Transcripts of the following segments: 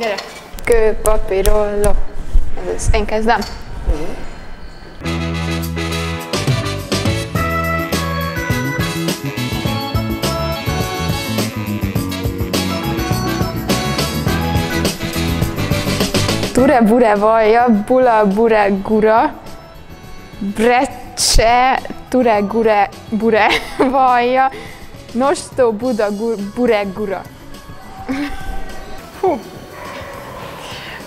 Gyere. Kő, papírolló. Ez az. Én kezdem. Ture bure vaja, bula bure gura, brecce, ture gure bure vaja, nosto buda gur, bure gura.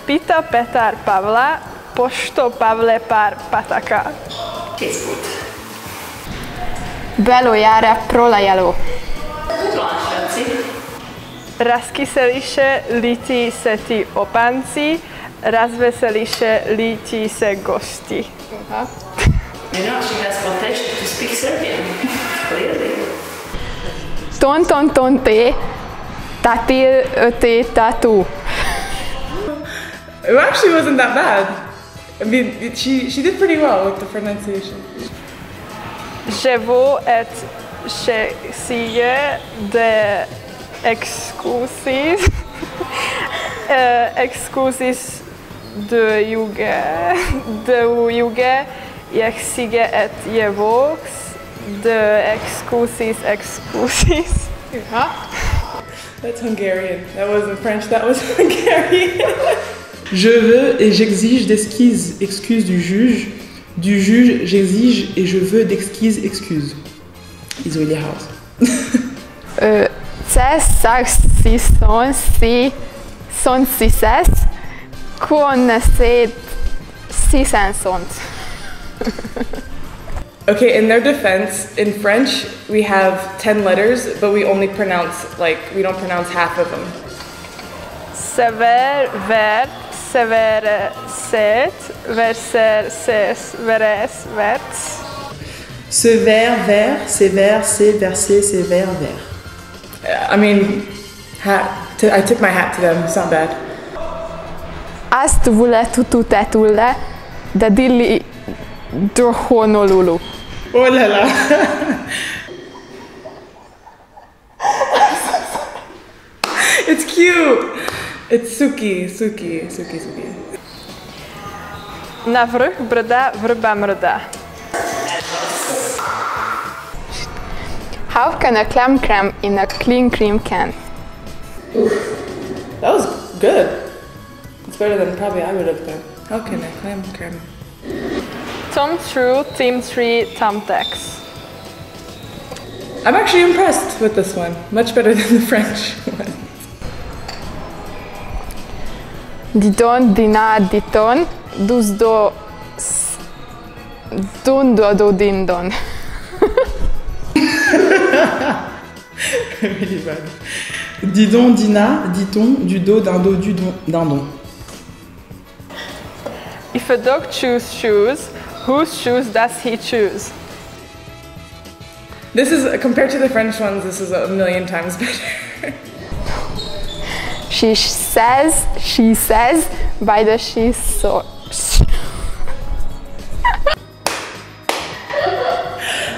Pita Petar Pavla, pošto Pavle par pataka. Kész volt. Belojare prolajelo. Talán sráci. Raskyseliše liti se ti opanci, razveseliše liti se gosti. You know, she has potential to speak Serbian. Clearly. Ton ton ton te, tatil te tatu. It actually wasn't that bad. I mean, it- she, she did pretty well with the pronunciation. Ževo et še sije de excusis, eh, excusis de juge, de jak sige et jevox, de excusis excusis. That's Hungarian. That wasn't French, that was Hungarian. Je veux et j'exige d'esquisses excuses du juge. Du juge, j'exige et je veux d'exquises excuses. Isolé House. Ö, Ce sax si son si son si ses, kon se si sen sont. Okay, in their defense, in French, we have 10 letters, but we only pronounce, like, we don't pronounce half of them. Sever, ver, severe, set, verser, ses, veres, verts. Ce vers, vers, c'est vers, c'est versé, c'est vers, vers. I mean, hat, t- I tip my hat to them, it's not bad. Azt vule tutu tetulle, de dilli do Honolulu. Oh la la. it's cute. It's Suki, Suki, Suki, Suki. Na vrh brda vrba mrda. How can a clam cram in a clean cream can? That was good. It's better than probably I would have done. How can I clam cram? Tom true, team three, Tamtex. I'm actually impressed with this one. Much better than the French one. Didon, dina, diton, dus do, s- dun do do din don. really bad. Dina, dit-on, du dos d'un dos du don, d'un don. If a dog choose shoes, whose shoes does he choose? This is, compared to the French ones, this is a million times better. She says, she says, by the she so.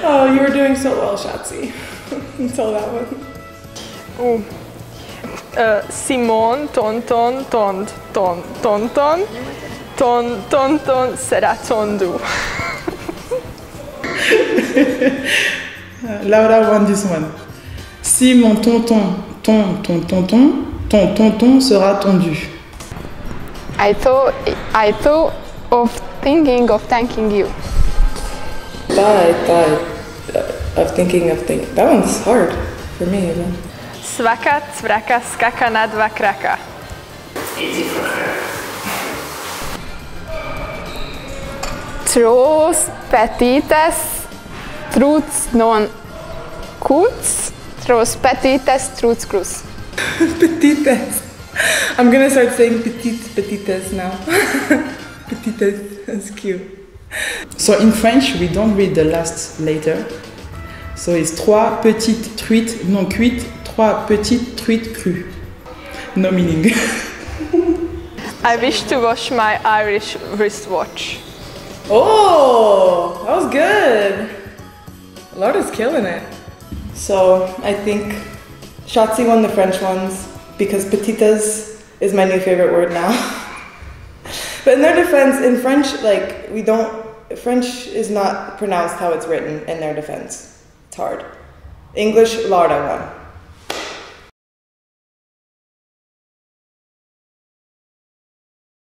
oh, you were doing so well, Shatsi. Until that one. Uh, uh, Simon, ton, ton, tond, ton, ton, ton, ton, ton, ton, sera tondu. Laura won this one. Si mon tonton, ton, ton, tonton, ton tonton sera tondu. I thought, I thought of thinking of thanking you. Thought I thought of thinking of thinking. That one's hard for me. Even. Svaka, cvraka, skaka na dva kraka. Easy for her. Tros petites, truts non cuts, tros petites, truts crus. Petites. I'm gonna start saying petites, petites now. petites. That's cute. So in French, we don't read the last letter. So it's trois petites truites non cuites, trois petites truites crues. No meaning. I wish to wash my Irish wristwatch. Oh, that was good. Laura's killing it. So I think Shotzi won the French ones because petitas is my new favorite word now. but in their defense, in French, like we don't. French is not pronounced how it's written. In their defense, it's hard. English, Laura one.